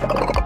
Bye.